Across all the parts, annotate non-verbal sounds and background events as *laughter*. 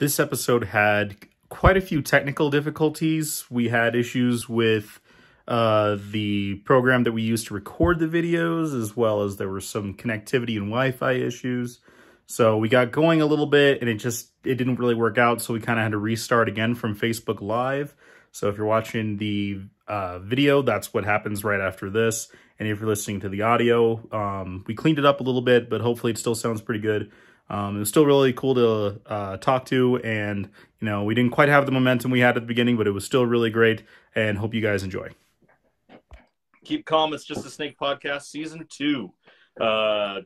this episode had quite a few technical difficulties. We had issues with uh, the program that we used to record the videos, as well as there were some connectivity and Wi-Fi issues. So we got going a little bit and it just, it didn't really work out. So we kind of had to restart again from Facebook Live. So if you're watching the uh, video, that's what happens right after this. And if you're listening to the audio, um, we cleaned it up a little bit, but hopefully it still sounds pretty good. Um, it was still really cool to uh, talk to, and you know we didn't quite have the momentum we had at the beginning, but it was still really great. And hope you guys enjoy. Keep calm. It's just a snake podcast, season two. Uh,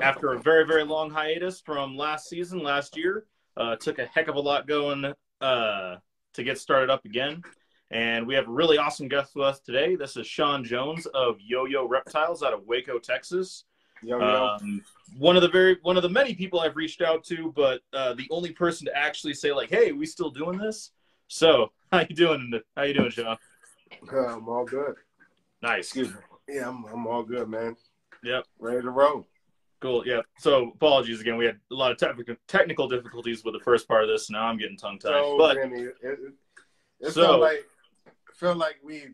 after a very very long hiatus from last season, last year, uh, took a heck of a lot going uh, to get started up again. And we have a really awesome guest with us today. This is Sean Jones of Yo Yo Reptiles out of Waco, Texas. Yo, yo. Um, one of the very one of the many people I've reached out to, but uh, the only person to actually say like, "Hey, we still doing this?" So, *laughs* how you doing? How you doing, Sean? Uh, I'm all good. Nice. Excuse me. Yeah, I'm, I'm all good, man. Yep. Ready to roll. Cool. Yeah. So, apologies again. We had a lot of technical technical difficulties with the first part of this. Now I'm getting tongue tied. So, but it, it, it So- felt like felt like we.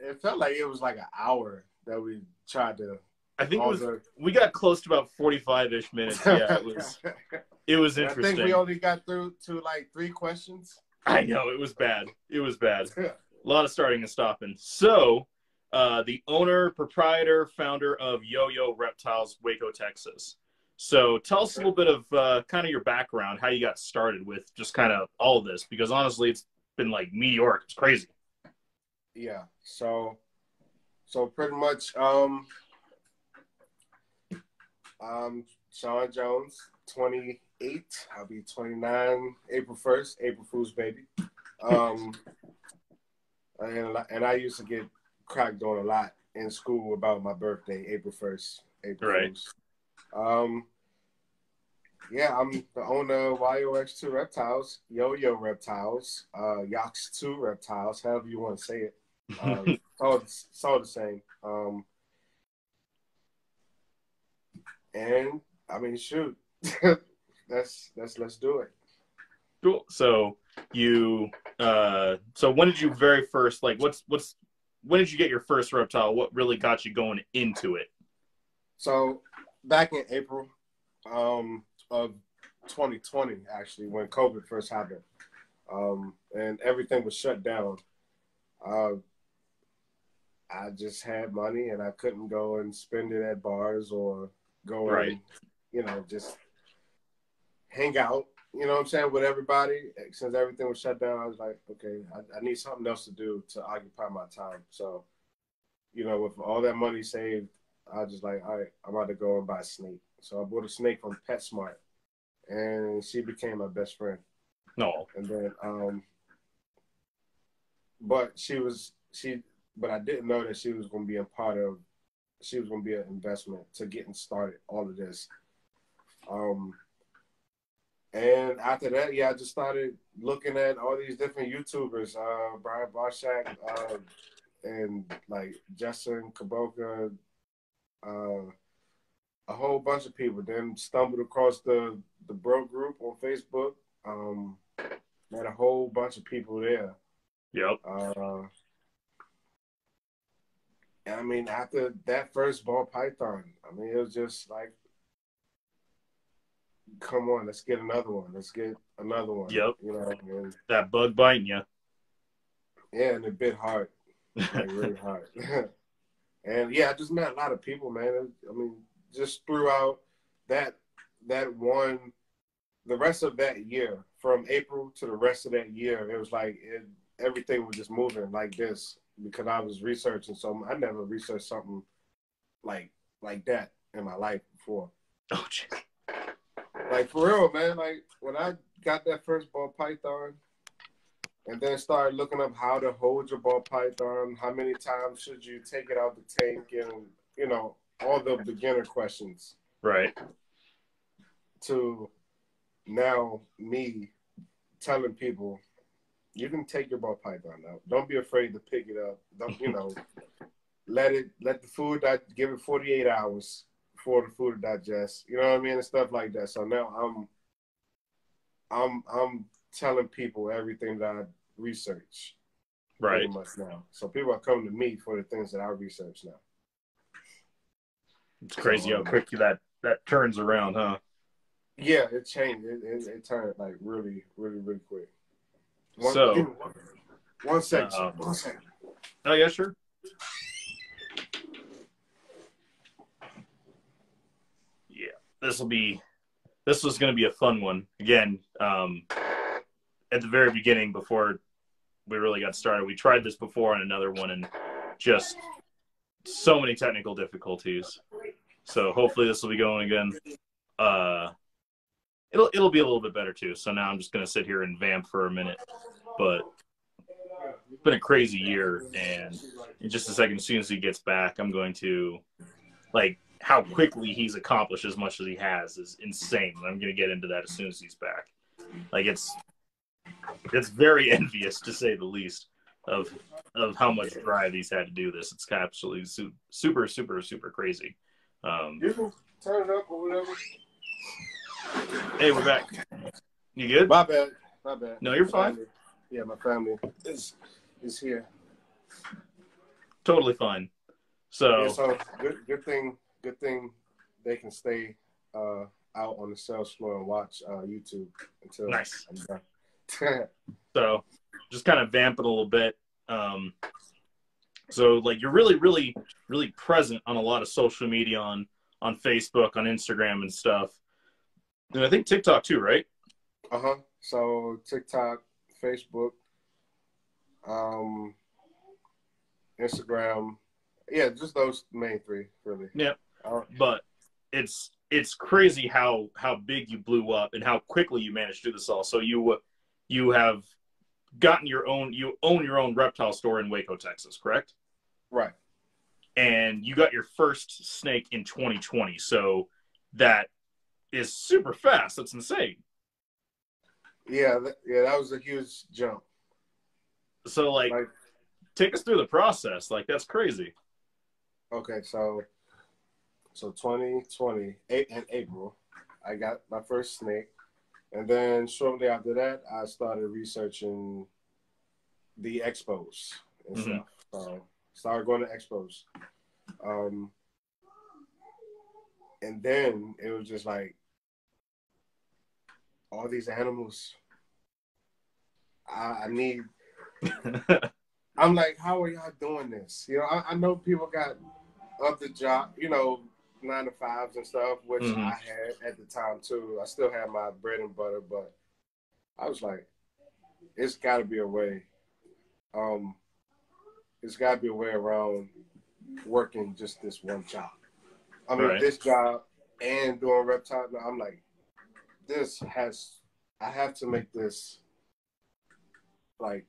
It felt like it was like an hour that we tried to. I think it was the- we got close to about 45 ish minutes. Yeah, it *laughs* was it was interesting. I think we only got through to like three questions. I know it was bad. It was bad. *laughs* A lot of starting and stopping. So, uh, the owner, proprietor, founder of Yo Yo Reptiles, Waco, Texas. So, tell us a little bit of uh, kind of your background, how you got started with just kind of all of this, because honestly, it's been like meteoric. It's crazy. Yeah. So, so pretty much, um, um, Sean Jones, 28. I'll be 29 April 1st, April Fool's baby. Um, and and I used to get cracked on a lot in school about my birthday, April 1st, April Right. Fool's. Um, yeah, I'm the owner of YOX2 Reptiles, Yo Yo Reptiles, uh, Yox2 Reptiles, however you want to say it. Um, *laughs* it's all, it's all the same. Um, and I mean, shoot, *laughs* that's that's let's do it. Cool. So, you, uh, so when did you very first, like, what's, what's, when did you get your first reptile? What really got you going into it? So back in April um, of 2020, actually, when COVID first happened, um, and everything was shut down, uh, I just had money and I couldn't go and spend it at bars or go Right. and, you know, just hang out. You know what I'm saying with everybody. Since everything was shut down, I was like, okay, I, I need something else to do to occupy my time. So, you know, with all that money saved, I was just like, all right, I'm about to go and buy a snake. So I bought a snake from PetSmart, and she became my best friend. No. And then, um, but she was she, but I didn't know that she was going to be a part of. She was going to be an investment to getting started. All of this. Um, and after that, yeah, I just started looking at all these different YouTubers, uh, Brian Barczyk, uh, and like Justin Kobylka, uh, a whole bunch of people. Then stumbled across the the bro group on Facebook. Um, met a whole bunch of people there. Yep. Uh, I mean, after that first ball python, I mean, it was just like, come on, let's get another one. Let's get another one. Yep. You know, and That bug biting you. yeah, and it bit hard, like really *laughs* hard. *laughs* and yeah, I just met a lot of people, man. I mean, just throughout that that one, the rest of that year, from April to the rest of that year, it was like it, everything was just moving like this because I was researching something. I never researched something like like that in my life before. Oh, jeez. Like for real, man. Like when I got that first ball python, and then started looking up how to hold your ball python, how many times should you take it out the tank, and you know all the beginner questions. Right. To now me telling people, you can take your ball python out. Don't be afraid to pick it up. Don't you know? *laughs* let it let the food di- give it 48 hours for the food to digest. You know what I mean? And stuff like that. So now I'm I'm I'm telling people everything that I research Right. much now. So people are coming to me for the things that I research now. It's crazy how quick that that turns around, huh? Yeah, it changed. It, it, it turned like really, really, really quick. One, So- give me one, one second. Uh-oh. one second. Oh yeah, sure. Yeah, this will be. This was going to be a fun one. Again, um, at the very beginning, before we really got started, we tried this before on another one, and just so many technical difficulties. So hopefully this will be going again. Uh, it'll it'll be a little bit better too. So now I'm just going to sit here and vamp for a minute, but it's been a crazy year and in just a second as soon as he gets back i'm going to like how quickly he's accomplished as much as he has is insane. And i'm going to get into that as soon as he's back. Like it's it's very *laughs* envious to say the least of of how much drive he's had to do this. It's absolutely su- super super super crazy. Um You turn it up or whatever. Hey we're back you good My bad. My bad. No, you're fine. family- Yeah, my family is is here. totally fine so Yeah, so good good thing good thing they can stay uh out on the sales floor and watch uh YouTube until Nice. I'm done. *laughs* So just kind of vamping a little bit. Um, so like you're really, really, really present on a lot of social media on on Facebook, on Instagram and stuff. And I think TikTok too, right? Uh huh. So TikTok, Facebook, um, Instagram, yeah, just those main three, really. Yeah. Uh, But it's it's crazy how how big you blew up and how quickly you managed to do this all. So you you have gotten your own you own your own reptile store in Waco, Texas, correct? right. and you got your first snake in 2020. So that is super fast. That's insane. Yeah, th- yeah, that was a huge jump. So like, Like- take us through the process. Like that's crazy. Okay, so so 2020, eight in April, I got my first snake, and then shortly after that, I started researching the expos and Mhm. stuff. So started going to expos, um, and then it was just like all these animals. I, I need *laughs* I'm like, how are y'all doing this? You know, I, I know people got other job, you know, nine to fives and stuff, which Mhm. I had at the time too. I still had my bread and butter, but I was like, it's got to be a way. Um, it's got to be a way around working just this one job. I mean, Right. this job and doing reptile. I'm like, this has. I have to make this like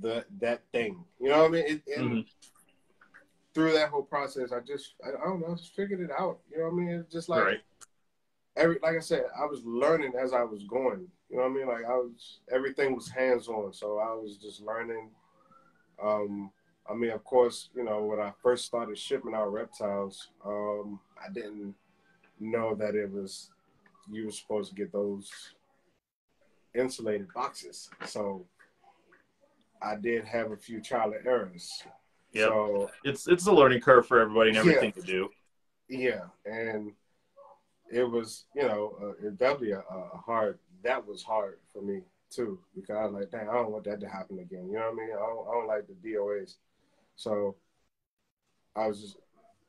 the that thing. You know what I mean? It, and Mhm. through that whole process, I just I, I don't know, I just figured it out. You know what I mean? It's just like right. every like I said, I was learning as I was going. You know what I mean? Like I was everything was hands on, so I was just learning. Um, I mean, of course, you know when I first started shipping out reptiles, um, I didn't know that it was you were supposed to get those insulated boxes. So I did have a few trial and errors. Yep. So It's it's a learning curve for everybody and Yeah. everything to do. yeah, and it was, you know, uh, it definitely a, a hard. That was hard for me too because I was like, dang, I don't want that to happen again. You know what I mean? I don't, I don't like the DOAs. So I was just,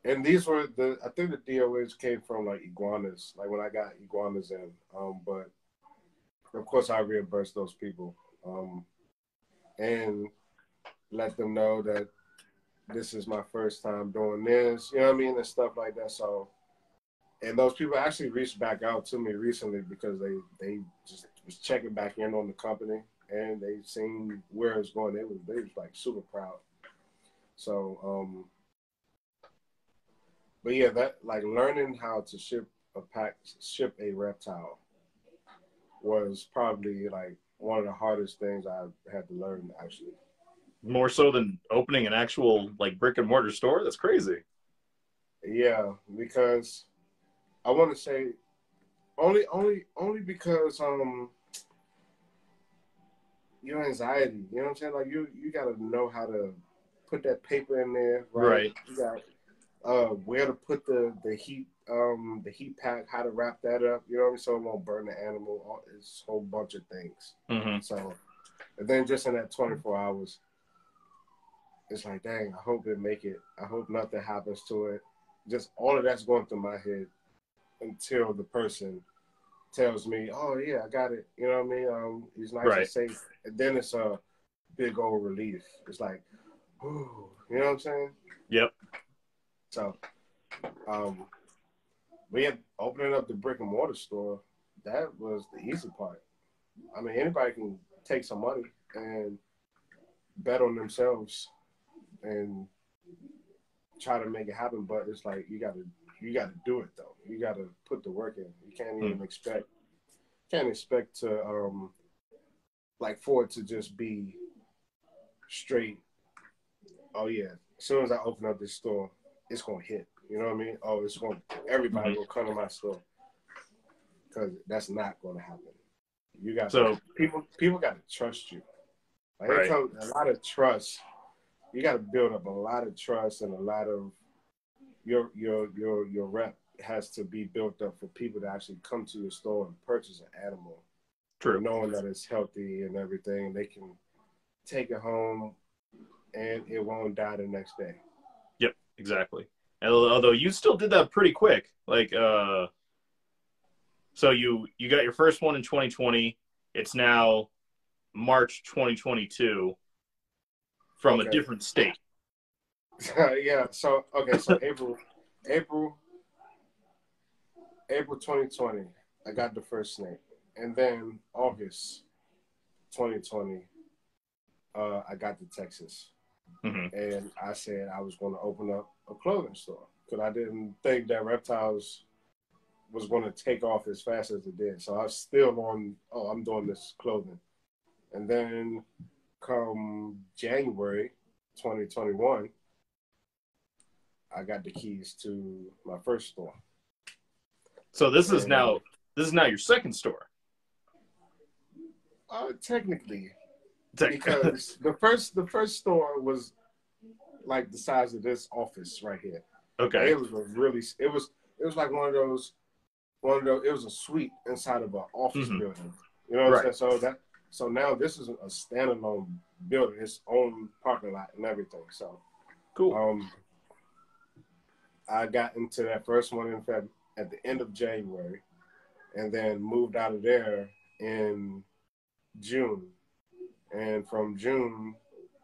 and these were the. I think the DOAs came from like iguanas, like when I got iguanas in. Um, but of course, I reimbursed those people, um, and let them know that this is my first time doing this, you know what I mean, and stuff like that. So, and those people actually reached back out to me recently because they they just was checking back in on the company and they seen where it's going. They was they was like super proud. So, um, but yeah, that like learning how to ship a pack, ship a reptile was probably like one of the hardest things I had to learn actually. More so than opening an actual like brick and mortar store. That's crazy. Yeah, because I want to say only, only, only because um your anxiety. You know what I'm saying? Like you you gotta know how to put that paper in there, right? Right. You got uh where to put the the heat um the heat pack, how to wrap that up. You know what I mean? So it won't burn the animal. all- It's a whole bunch of things. hmm So, and then just in that 24 hours, it's like, dang, I hope it make it. I hope nothing happens to it. Just all of that's going through my head until the person tells me, oh yeah, I got it. You know what I mean? Um, he's nice and Right. safe. And then it's a big old relief. It's like, ooh, you know what I'm saying? Yep. So, um, we had opening up the brick and mortar store. That was the easy part. I mean, anybody can take some money and bet on themselves and try to make it happen. But it's like you got to you got to do it though. You got to put the work in. You can't even expect can't expect to um like for it to just be straight. Oh yeah, as soon as I open up this store, it's gonna hit. You know what I mean? Oh, it's going. to Everybody Mhm. will come to my store because that's not going to happen. You got So- people. People got to trust you. Like Right. a lot of trust. You got to build up a lot of trust and a lot of your your your your rep has to be built up for people to actually come to your store and purchase an animal, True. knowing that it's healthy and everything. They can take it home and it won't die the next day. Yep, exactly. Although you still did that pretty quick. Like, uh, so you you got your first one in 2020. It's now March 2022 from a different state. *laughs* yeah. So okay. So *laughs* April, April, April 2020, I got the first snake, and then August 2020, uh, I got to Texas, hmm and I said I was going to open up a clothing store because I didn't think that reptiles was going to take off as fast as it did. So I was still on. Oh, I'm doing this clothing, and then come January 2021. I got the keys to my first store. So this is now this is now your second store. Uh, technically, Tech- because *laughs* the first the first store was like the size of this office right here. okay. It was a really it was it was like one of those one of those it was a suite inside of an office Mhm. building. You know what Right. I'm saying? So that so now this is a standalone building, its own parking lot and everything. So Cool. um I got into that first one in Feb at the end of January and then moved out of there in June. And from June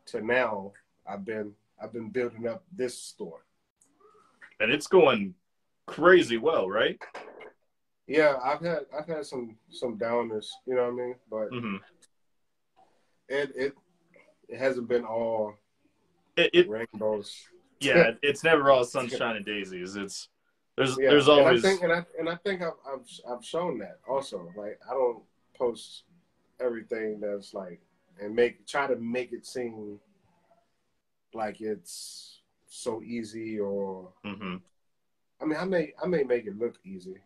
to now I've been I've been building up this store. And it's going crazy well, right? Yeah, I've had I've had some some downers, you know what I mean? But hmm it it it hasn't been all It, it rainbows. *laughs* yeah, *laughs* it's never all sunshine and daisies. It's there's Yeah, there's and always I think and I and I think I've I've I've shown that also. Like I don't post everything that's like and make try to make it seem like it's so easy or hmm I mean I may I may make it look easy,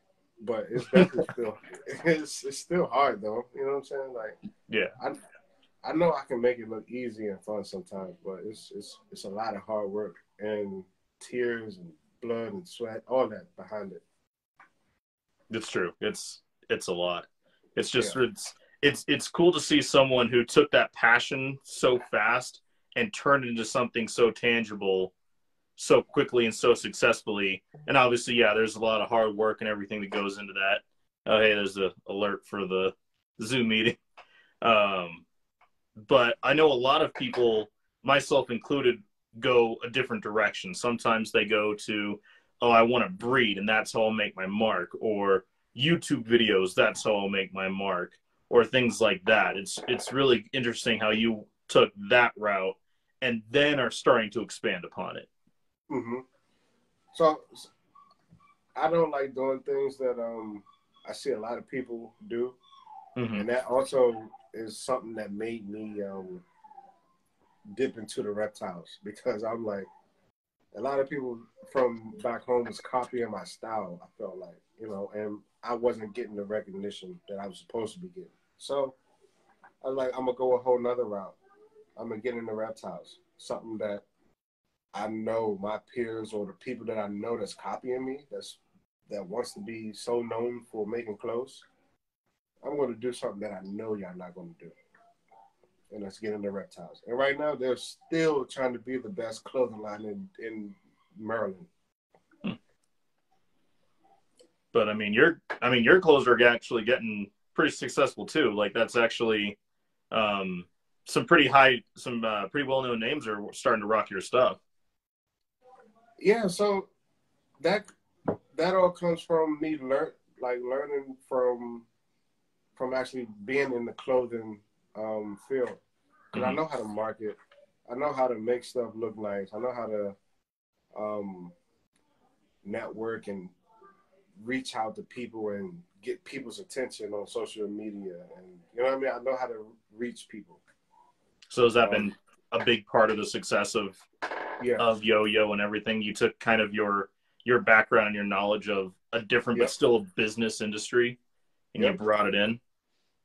but it's *laughs* still it's it's still hard though. You know what I'm saying? Like yeah. I I know I can make it look easy and fun sometimes, but it's it's it's a lot of hard work and tears and blood and sweat, all that behind it. It's true. It's it's a lot. It's just Yeah. it's it's it's cool to see someone who took that passion so fast and turned it into something so tangible so quickly and so successfully. And obviously, yeah, there's a lot of hard work and everything that goes into that. Oh, hey, there's a alert for the Zoom meeting. *laughs* Um, but I know a lot of people, myself included, go a different direction. Sometimes they go to, oh, I want to breed, and that's how I'll make my mark, or YouTube videos, that's how I'll make my mark, or things like that. It's it's really interesting how you took that route and then are starting to expand upon it. hmm So I don't like doing things that um I see a lot of people do, hmm and that also is something that made me um dip into the reptiles because I'm like a lot of people from back home was copying my style. I felt like you know, and I wasn't getting the recognition that I was supposed to be getting. So I was like, I'm gonna go a whole nother route. I'm gonna get into reptiles, something that I know my peers or the people that I know that's copying me, that's that wants to be so known for making clothes. I'm gonna do something that I know y'all not gonna do. And let's get into reptiles. And right now they're still trying to be the best clothing line in, in Maryland. Hmm. But I mean, your I mean your clothes are actually getting pretty successful too. Like that's actually um, some pretty high, some uh, pretty well known names are starting to rock your stuff. Yeah, so that that all comes from me learn like learning from from actually being in the clothing um, field because mm-hmm. I know how to market. I know how to make stuff look nice. I know how to um, network and reach out to people and get people's attention on social media and you know what I mean. I know how to reach people. So has that um, been a big part of the success of yeah. of Yo Yo and everything? You took kind of your your background and your knowledge of a different yep. but still a business industry, and yep. you brought it in.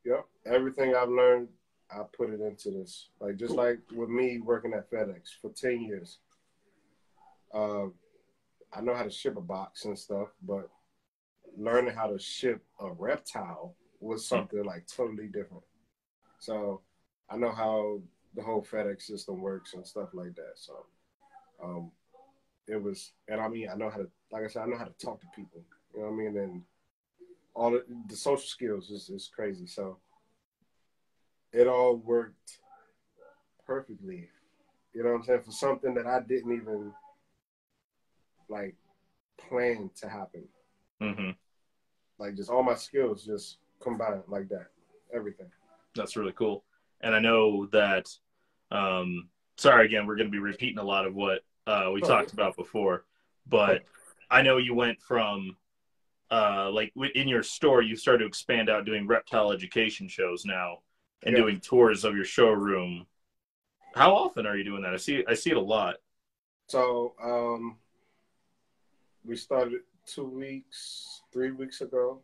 Yep, everything I've learned, I put it into this. Like just like with me working at FedEx for ten years. Uh, I know how to ship a box and stuff, but learning how to ship a reptile was something like totally different. So I know how the whole FedEx system works and stuff like that. So um, it was, and I mean, I know how to, like I said, I know how to talk to people. You know what I mean? And all the, the social skills is, is crazy. So it all worked perfectly. You know what I'm saying? For something that I didn't even like plan to happen. Mm-hmm. Like just all my skills just combined like that. Everything. That's really cool. And I know that um sorry again, we're gonna be repeating a lot of what uh we oh, talked about before, but I know you went from uh like in your store you started to expand out doing reptile education shows now and yeah. doing tours of your showroom. How often are you doing that? I see I see it a lot. So um we started two weeks, three weeks ago.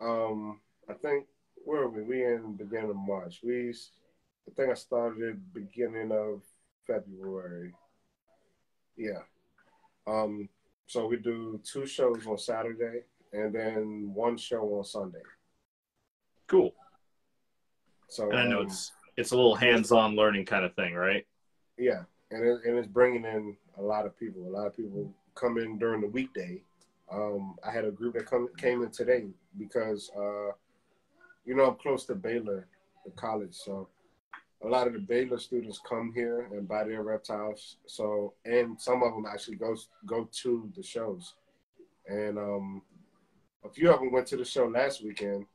Um, I think where are we? We in the beginning of March. We, I think I started beginning of February. Yeah. Um, so we do two shows on Saturday and then one show on Sunday. Cool. So and I know um, it's it's a little hands-on learning kind of thing, right? Yeah, and it, and it's bringing in a lot of people. A lot of people come in during the weekday. Um, I had a group that come came in today because uh, you know I'm close to Baylor, the college, so a lot of the Baylor students come here and buy their reptiles. So and some of them actually go go to the shows, and um, a few of them went to the show last weekend,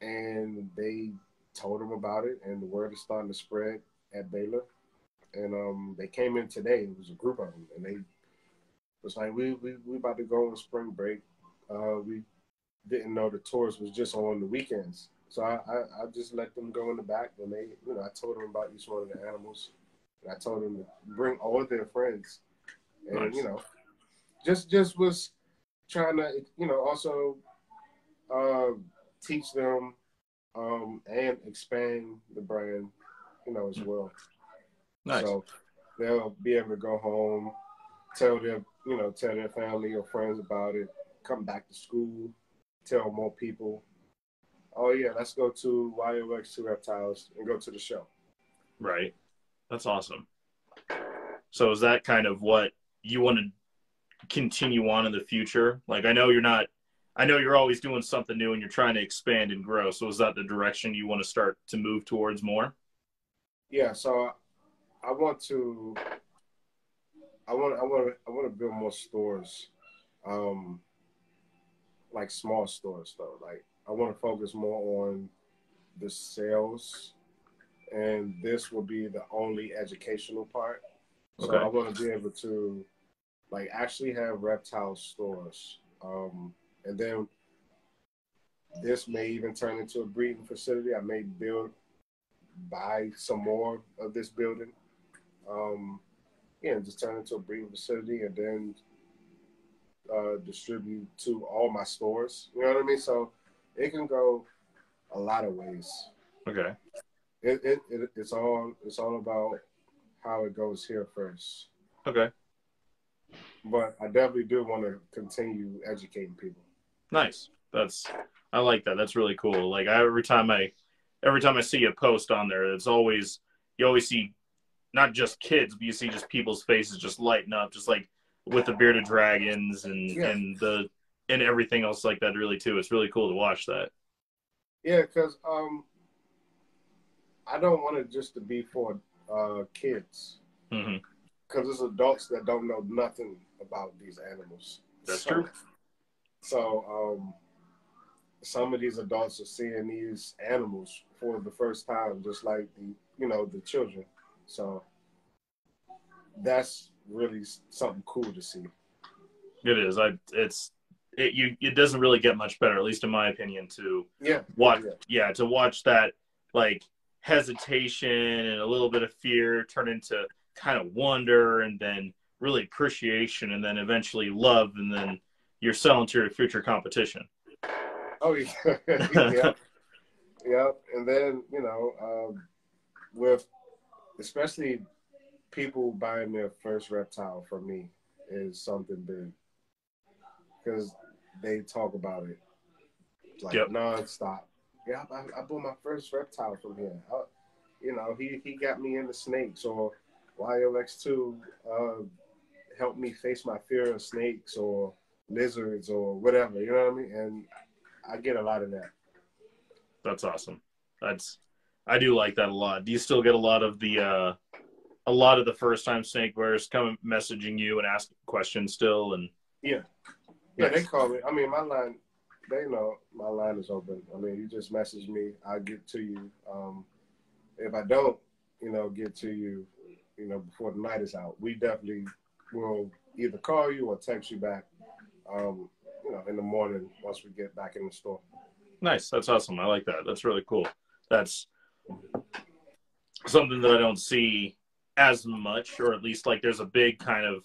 and they told them about it, and the word is starting to spread at Baylor. And um, they came in today. It was a group of them, and they it's like we we we about to go on spring break. Uh, we didn't know the tours was just on the weekends, so I, I, I just let them go in the back. And they, you know, I told them about each one of the animals, and I told them to bring all their friends, and nice. you know, just just was trying to, you know, also uh, teach them um, and expand the brand, you know, as well. Nice. So they'll be able to go home, tell their you know, tell their family or friends about it, come back to school, tell more people, oh yeah, let's go to YOX to Reptiles and go to the show. Right. That's awesome. So is that kind of what you want to continue on in the future? Like I know you're not I know you're always doing something new and you're trying to expand and grow. So is that the direction you want to start to move towards more? Yeah, so I want to I want I want to I want to build more stores, um, like small stores though. Like I want to focus more on the sales, and this will be the only educational part. So okay. I want to be able to, like, actually have reptile stores, um, and then this may even turn into a breeding facility. I may build, buy some more of this building. Um, yeah, just turn into a breeding facility and then uh, distribute to all my stores. You know what I mean? So it can go a lot of ways. Okay. It, it, it it's all it's all about how it goes here first. Okay. But I definitely do want to continue educating people. Nice. That's I like that. That's really cool. Like I, every time I every time I see a post on there, it's always you always see not just kids, but you see just people's faces just lighting up, just like with the bearded dragons and Yeah. and the and everything else like that. Really too. It's really cool to watch that. Yeah, because um, I don't want it just to be for uh kids. because it's adults that don't know nothing about these animals. That's So- true. So, um, some of these adults are seeing these animals for the first time, just like the you know the children. So that's really something cool to see. It is. I. It's. It. You. It doesn't really get much better, at least in my opinion. To Yeah, watch. Yeah. Yeah. To watch that like hesitation and a little bit of fear turn into kind of wonder and then really appreciation and then eventually love and then you're selling to your future competition. Oh yeah, *laughs* yeah, *laughs* yeah. And then you know, um, with especially people buying their first reptile from me is something big because they talk about it like Yep. nonstop. Yeah, I, I bought my first reptile from here. I, you know, he he got me into snakes or YOX2 uh, helped me face my fear of snakes or lizards or whatever. You know what I mean? And I get a lot of that. That's awesome. That's I do like that a lot. Do you still get a lot of the uh a lot of the first time snake wearers coming messaging you and asking questions still and Yeah, Yeah, they call me. I mean, my line, they know my line is open. I mean, you just message me, I'll get to you. Um, if I don't, you know, get to you, you know, before the night is out, we definitely will either call you or text you back, um, you know, in the morning once we get back in the store. Nice. That's awesome. I like that. That's really cool. That's something that I don't see as much, or at least like there's a big kind of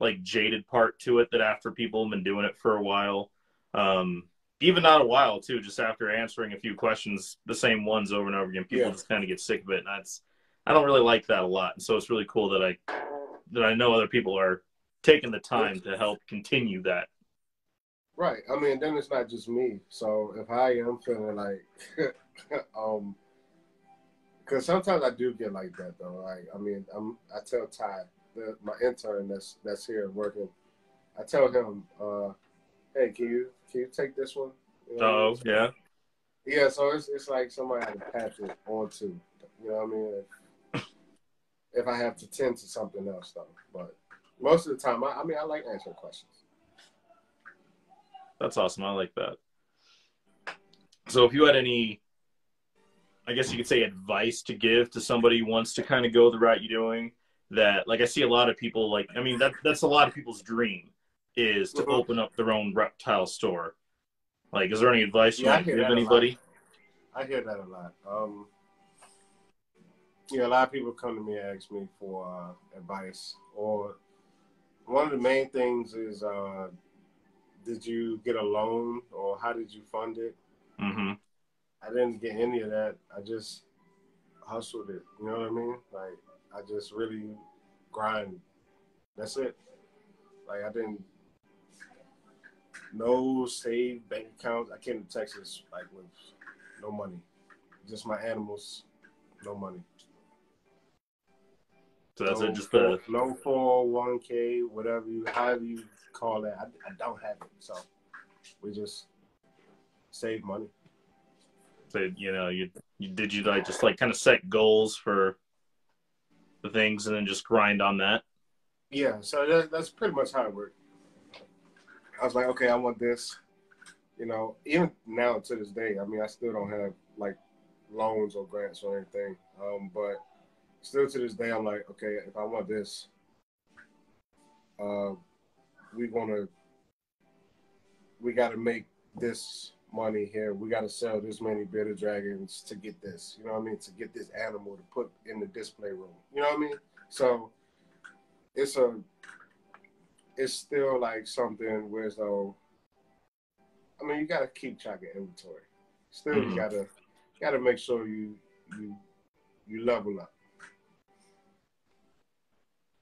like jaded part to it that after people have been doing it for a while, um, even not a while too, just after answering a few questions, the same ones over and over again, people Yeah. just kind of get sick of it. And that's, I don't really like that a lot. And so it's really cool that I, that I know other people are taking the time to help continue that. Right. I mean, then it's not just me. So if I am feeling like, *laughs* um, because sometimes I do get like that though. Like, I mean, I'm I tell Ty, the, my intern that's that's here working, I tell him, uh, hey, can you can you take this one? You know what I Oh, mean? yeah. Yeah. So it's it's like somebody had to pass it on to. You know what I mean? If, *laughs* if I have to tend to something else though, but most of the time, I, I mean, I like answering questions. That's awesome. I like that. So, if you had any, I guess you could say, advice to give to somebody who wants to kind of go the route you're doing, that like I see a lot of people like, I mean, that that's a lot of people's dream is to Mhm. open up their own reptile store. Like, is there any advice you Yeah, want to give that a lot. anybody? I hear that a lot. Um, yeah, a lot of people come to me and ask me for uh, advice. Or one of the main things is, uh, did you get a loan or how did you fund it? Mm-hmm. I didn't get any of that. I just hustled it. You know what I mean? Like I just really grind. That's it. Like I didn't no save bank accounts. I came to Texas like with no money. Just my animals, no money. So that's no, it. Just the no four oh one k, whatever you however you call that. I, I don't have it, so we just save money. The you know you, you did you like just like kind of set goals for the things and then just grind on that. Yeah, so that, that's pretty much how it worked. I was like, okay, I want this. You know, even now to this day, I mean, I still don't have like loans or grants or anything. Um, but still to this day, I'm like, okay, if I want this, uh, we gonna, we got to make this money here. We got to sell this many bearded dragons to get this. You know what I mean? To get this animal to put in the display room. You know what I mean? So it's a it's still like something where though I mean you gotta keep track of inventory. Still Mhm. you gotta gotta make sure you you you level up.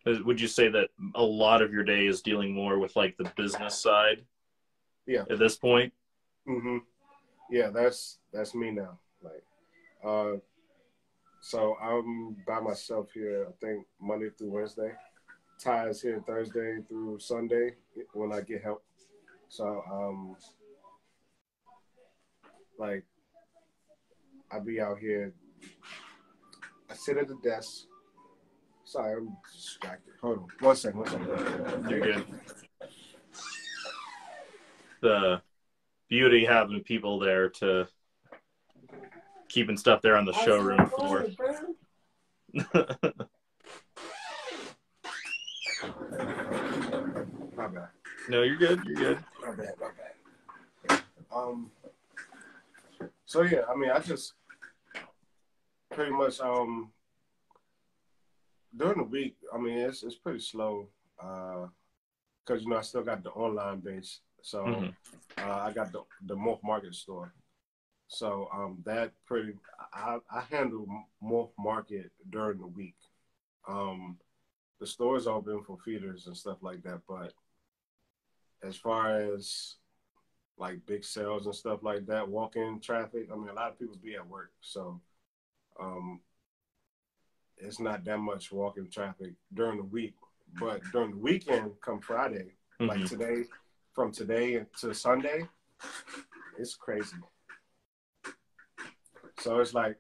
Would you say that a lot of your day is dealing more with like the business side? Yeah. At this point. Hmm Yeah, that's that's me now. Like, uh, so I'm by myself here. I think Monday through Wednesday. Ty is here Thursday through Sunday when I get help. So um, like, I be out here. I sit at the desk. Sorry, I'm distracted. Hold on, one second. One second. You're good. The beauty having people there to keeping stuff there on the showroom floor. My bad. no, you're good. You're good. My bad. My bad. Um. So yeah, I mean, I just pretty much um during the week. I mean, it's it's pretty slow Uh, because you know I still got the online base, so Mhm. uh, I got the the Morph Market store. So um that pretty I I handle Morph Market during the week. Um, the store is open for feeders and stuff like that, but as far as like big sales and stuff like that, walk-in traffic. I mean, a lot of people be at work, so um, it's not that much walk-in traffic during the week. But during the weekend, come Friday, like Mhm. today, from today to Sunday, it's crazy. So it's like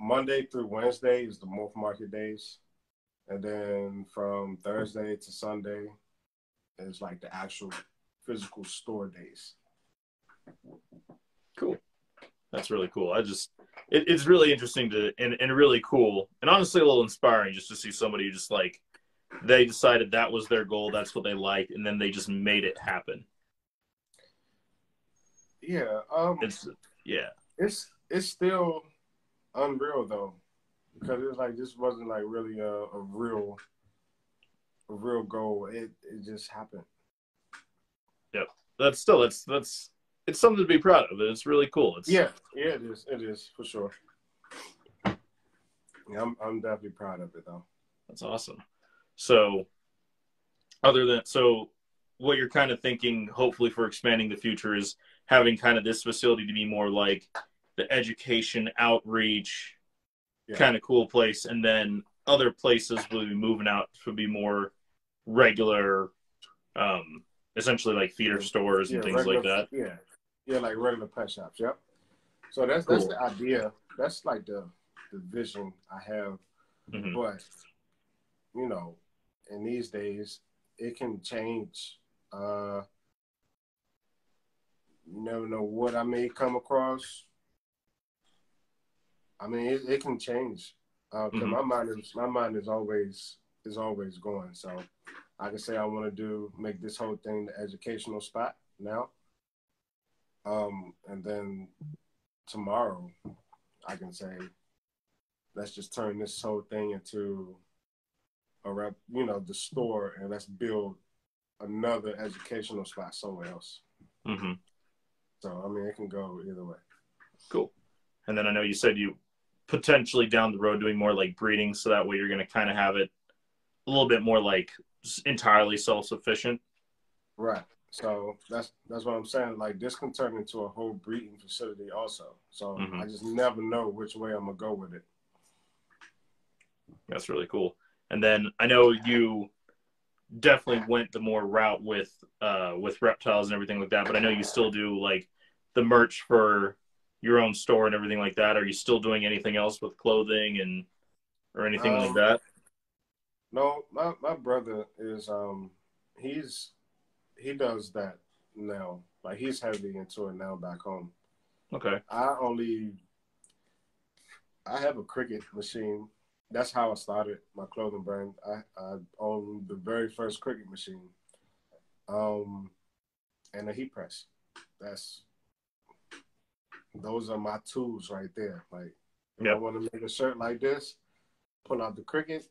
Monday through Wednesday is the Morph Market days, and then from Thursday to Sunday is like the actual physical store days. Cool. That's really cool. I just it, it's really interesting to and, and really cool and honestly a little inspiring just to see somebody just like they decided that was their goal, that's what they liked, and then they just made it happen. Yeah, um, It's yeah. it's it's still unreal though, because it's like this wasn't like really a, a real a real goal. It it just happened. Yep. That's still that's that's it's something to be proud of. It's really cool. It's Yeah, yeah, it is. It is for sure. Yeah, I'm I'm definitely proud of it though. That's awesome. So, other than so, what you're kind of thinking, hopefully for expanding the future, is having kind of this facility to be more like the education outreach Yeah. kind of cool place, and then other places will be moving out to be more regular, um, essentially like feeder stores and Yeah, things like that. Yeah, yeah, like regular pet shops. Yep. So that's that's the idea. That's like the the vision I have. Mhm. But you know, in these days, it can change. Uh, you never know what I may come across. I mean, it, it can change. Uh, Mhm. my mind is my mind is always is always going. So I can say I want to do make this whole thing the educational spot now. Um, and then tomorrow I can say, let's just turn this whole thing into a rep, you know, the store, and let's build another educational spot somewhere else. Mhm. So I mean, it can go either way. Cool. And then I know you said you potentially down the road doing more like breeding, so that way you're going to kind of have it a little bit more like entirely self sufficient. Right. So that's that's what I'm saying. Like this can turn into a whole breeding facility also. So Mhm. I just never know which way I'm gonna go with it. That's really cool. And then I know you definitely went the more route with uh with reptiles and everything like that, but I know you still do like the merch for your own store and everything like that. Are you still doing anything else with clothing and or anything like Um, that? No, my my brother is um he's he does that now. Like he's heavy into it now back home. Okay. I only I have a Cricut machine. That's how I started my clothing brand. I, I own the very first Cricut machine. Um and a heat press. That's those are my tools right there. Like if I want to make a shirt like this, pull out the Cricut,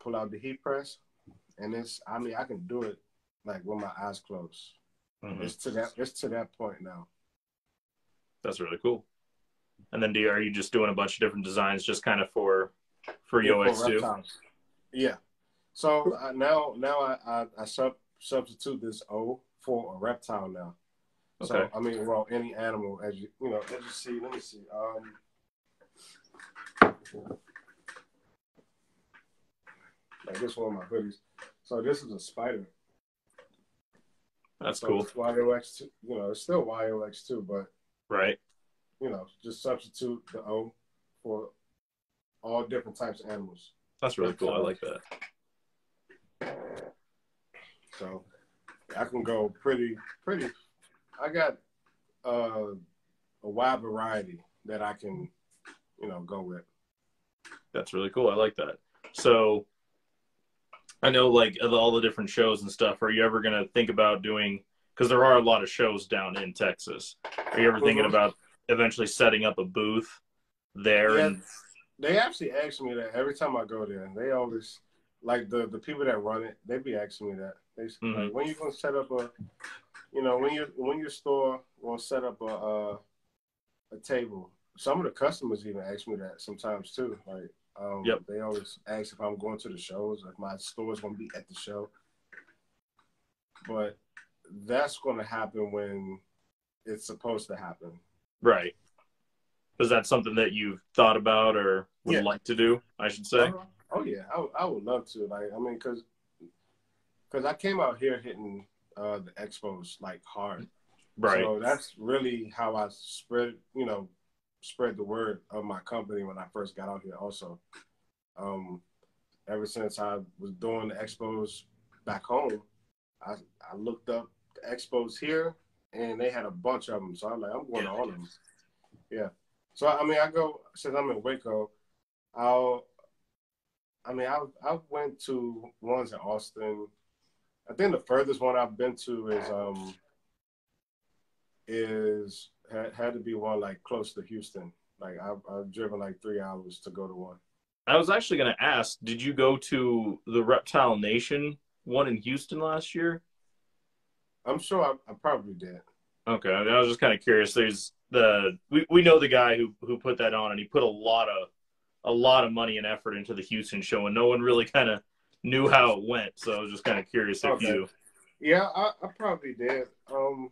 pull out the heat press, and it's I mean I can do it like with my eyes closed. Mhm. It's to that it's to that point now. That's really cool. And then do you, are you just doing a bunch of different designs just kind of for for for too? Yeah. So uh, now now I, I, I sub, substitute this O for a reptile now. Okay. So I mean, well, any animal as you you know, as you see. Let me see. Um, like this one of my hoodies. So this is a spider. That's So cool. it's YOX two. You know, it's still YOX two, but Right. You know, just substitute the O for all different types of animals. That's really cool. I like that. So I can go pretty, pretty. I got uh, a wide variety that I can, you know, go with. That's really cool. I like that. So I know like of all the different shows and stuff, are you ever going to think about doing because there are a lot of shows down in Texas. Are you ever thinking Mhm. about eventually setting up a booth there Yeah. and They actually ask me that every time I go there. They always like the the people that run it. They be asking me that. They say, Mhm. like, when you gonna set up a, you know, when you when your store gonna set up a uh, a table. Some of the customers even ask me that sometimes too. Like, um, Yep. they always ask if I'm going to the shows, if my store's gonna be at the show. But that's gonna happen when it's supposed to happen. Right? Is that something that you've thought about or would Yeah. like to do? I should say. Uh-huh. Oh yeah, I, would- I would love to. Like, I mean, cause, cause I came out here hitting uh, the expos like hard. Right. So that's really how I spread, you know, spread the word of my company when I first got out here. Also, um, ever since I was doing the expos back home, I I looked up the expos here, and they had a bunch of them. So I'm like, I'm going to all of them. Yeah. So I mean, I go since I'm in Waco. I'll. I mean, I I went to ones in Austin. I think the furthest one I've been to is um is had, had to be one like close to Houston. Like I've, I've driven like three hours to go to one. I was actually going to ask, did you go to the Reptile Nation one in Houston last year? I'm sure I, I probably did. Okay, I was just kind of curious. There's the we, we know the guy who who put that on, and he put a lot of a lot of money and effort into the Houston show, and no one really kind of knew how it went. So I was just kind of curious if you. Yeah, I, I probably did. Um,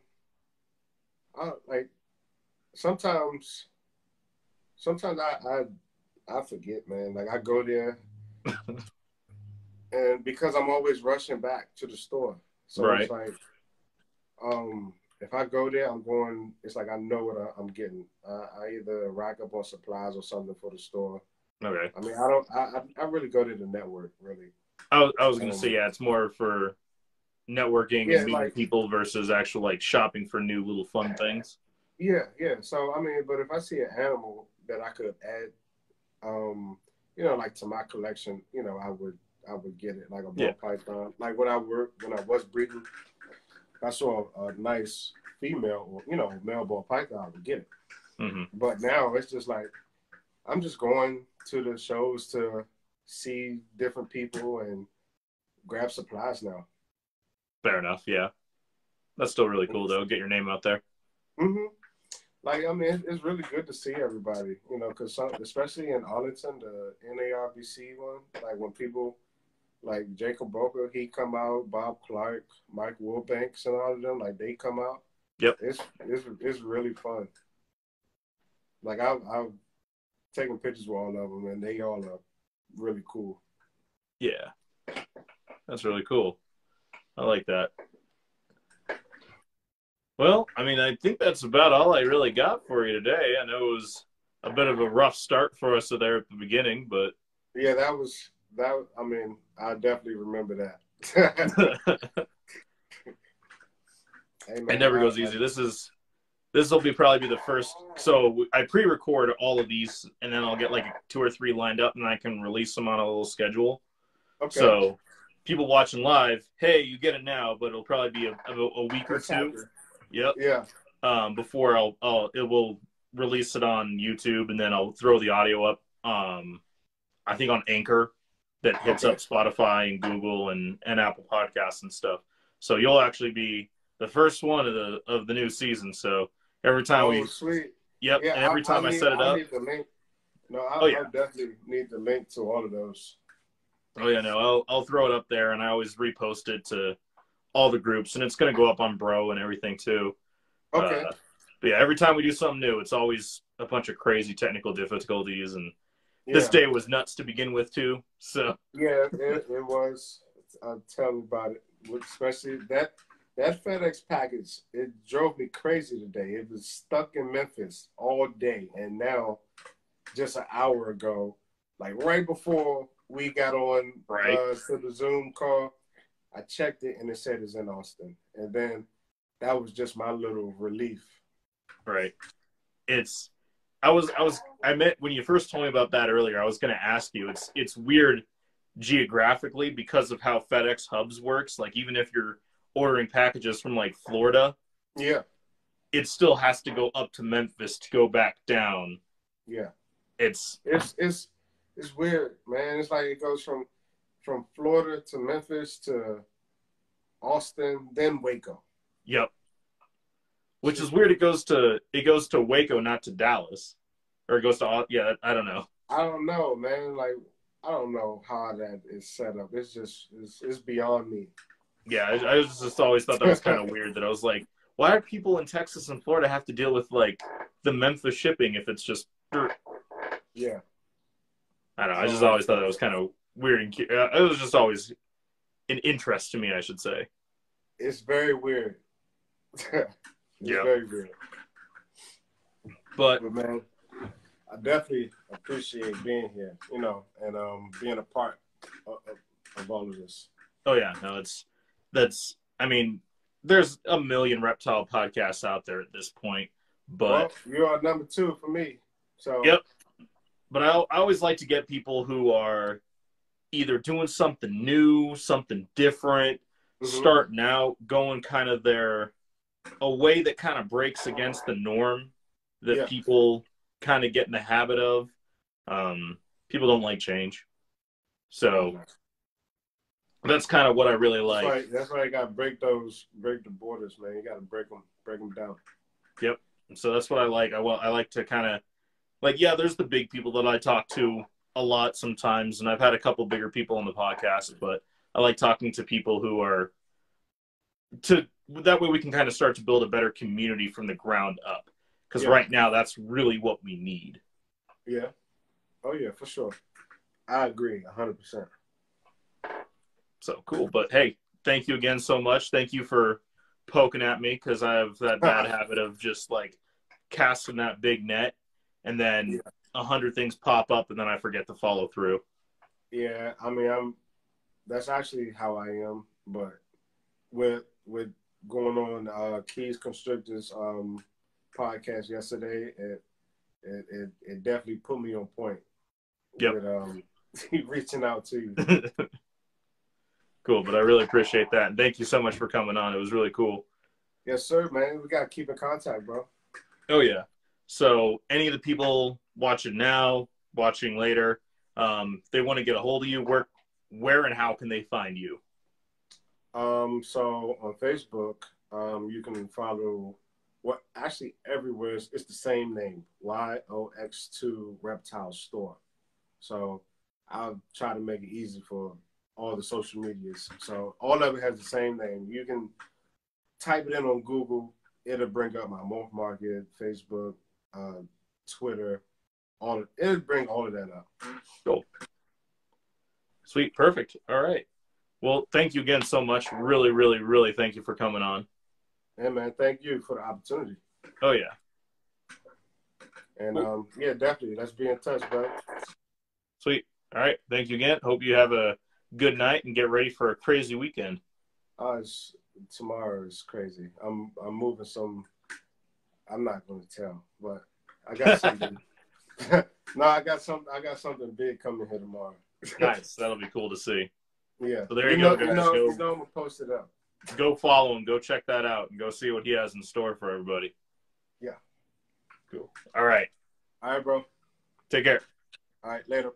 I like sometimes. Sometimes I I I forget, man. Like I go there, *laughs* and because I'm always rushing back to the store, so Right. it's like, um, if I go there, I'm going. It's like I know what I, I'm getting. Uh, I either rack up on supplies or something for the store. Okay, I mean, I don't. I I, really go to the network, really. I was, I was gonna Um, say yeah, it's more for networking Yeah, and meeting like- people versus actual like shopping for new little fun things. Yeah, yeah. So I mean, but if I see an animal that I could add, um, you know, like to my collection, you know, I would I would get it like a ball Yeah. python. Like when I worked when I was breeding, I saw a, nice female or you know male ball python, I would get it. hmm But now it's just like I'm just going to the shows to see different people and grab supplies now. Fair enough. Yeah, that's still really cool though. Get your name out there. hmm Like I mean, it's, it's really good to see everybody, you know, because especially in Arlington, the NARBC one, like when people like Jacob Boker, he come out, Bob Clark, Mike Wilbanks, and all of them, like they come out. Yep. It's it's it's really fun. Like I've I've taken pictures with all of them, and they all are really cool. Yeah, that's really cool. I like that. Well, I mean, I think that's about all I really got for you today. I know it was a bit of a rough start for us there at the beginning, but Yeah, that was that. I mean, I definitely remember that. *laughs* Hey, man, it never goes I- easy. This is this will be probably be the first. So I pre-record all of these, and then I'll get like two or three lined up, and I can release them on a little schedule. Okay. So people watching live, hey, you get it now, but it'll probably be a, a, a week or two. Yep. Yeah. um, before I'll, I'll it will release it on YouTube and then I'll throw the audio up. Um, I think on Anchor that hits Okay. up Spotify and Google and, and Apple Podcasts and stuff. So you'll actually be the first one of the of the new season. So every time Oh, we sweet. Yep. Yeah, and every I- time I, need- set it I'll up, need the link. No, I'll, Oh, yeah. I'll definitely need the link to all of those. oh yeah, no, I'll I'll throw it up there, and I always repost it to all the groups, and it's gonna go up on Bro and everything too. Okay. Uh, but yeah, every time we do something new, it's always a bunch of crazy technical difficulties, and yeah. this day was nuts to begin with too. So Yeah, it, it was. Uh, tell me about it. Especially that that FedEx package. It drove me crazy today. It was stuck in Memphis all day, and now, just an hour ago, like right before we got on Right. uh, to the Zoom call, I checked it and it said it's in Austin, and then that was just my little relief. right, it's. I was I was I meant when you first told me about that earlier, I was gonna ask you. It's it's weird geographically because of how FedEx hubs works. Like even if you're ordering packages from like Florida, Yeah, it still has to go up to Memphis to go back down. yeah. It's It's it's it's weird, man. It's like it goes from from Florida to Memphis to Austin, then Waco. yep. Which is weird. It goes to it goes to Waco, not to Dallas, or it goes to yeah. I don't know. I don't know, man. Like I don't know how that is set up. It's just it's, it's beyond me. Yeah, I, I was just always thought that was kind of *laughs* weird. That I was like, why do people in Texas and Florida have to deal with like the Memphis shipping if it's just dirt? Yeah, I don't know. I just always thought that was kind of weird. And cu- uh, it was just always an interest to me, I should say. it's very weird. *laughs* Yeah. very weird. But But man, I definitely appreciate being here, you know, and um being a part of, of, of all of this. oh yeah, no, it's that's. I mean, there's a million reptile podcasts out there at this point, but well, you are number two for me. So Yep. but I, I always like to get people who are either doing something new, something different, mhm. starting out, going kind of their a way that kind of breaks against the norm that Yeah. people kind of get in the habit of. Um, people don't like change, so that's kind of what I really That's like. why, that's why you got to break those, break the borders, man. You got to break them, break them down. Yep. So that's what I like. I well, I like to kind of like yeah. There's the big people that I talk to a lot sometimes, and I've had a couple bigger people on the podcast, but I like talking to people who are to that way we can kind of start to build a better community from the ground up. Because Yeah. right now that's really what we need. Yeah. Oh yeah, for sure. I agree, hundred percent. So cool. But hey, thank you again so much. Thank you for poking at me because I have that *laughs* bad habit of just like casting that big net and then a hundred things pop up and then I forget to follow through. Yeah, I mean, I'm. That's actually how I am, but with with going on uh Keys Constrictors um podcast yesterday, it it it, it definitely put me on point. Yep. With um *laughs* reaching out to you. *laughs* cool. But I really appreciate that. And thank you so much for coming on. It was really cool. yes, sir, man. We gotta keep in contact, bro. Oh yeah. So any of the people watching now, watching later, um, they want to get a hold of you, where where and how can they find you? Um, so on Facebook, um, you can follow what actually everywhere is it's the same name, YOX2 Reptile Store. So I'll try to make it easy for all the social medias. So all of it has the same name. You can type it in on Google, it'll bring up my Morph Market, Facebook, uh, Twitter, all of, it'll bring all of that up. Cool. Sweet, perfect. All right. Well, thank you again so much. Really, really, really thank you for coming on. And man, thank you for the opportunity. Oh yeah. And um, yeah, definitely. Let's be in touch, bro. Sweet. All right. Thank you again. Hope you have a good night and get ready for a crazy weekend. Uh, it's, tomorrow is crazy. I'm I'm moving some. I'm not going to tell, but I got *laughs* something. *laughs* no, I got some. I got something big coming here tomorrow. *laughs* Nice. That'll be cool to see. Yeah. So there you know, go, You know, Go- you know I'm gonna post it up. Go follow him. Go check that out and go see what he has in store for everybody. Yeah. Cool. All right. All right, bro. Take care. All right, later.